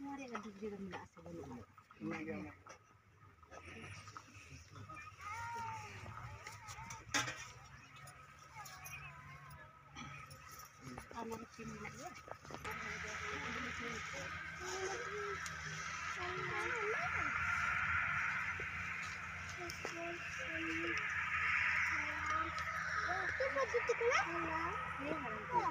Nyari lagi di dalam nggak sebelum. Mau mana? Iya.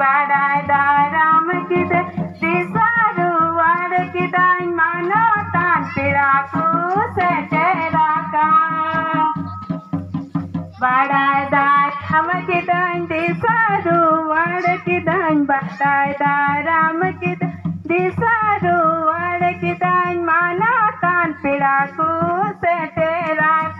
badai dai ram kit tisaru war kitai mano tan piraku se tera ka badai dai ham kitai tisaru war kitai badai dai ram kit tisaru war kitai mano tan piraku se tera ka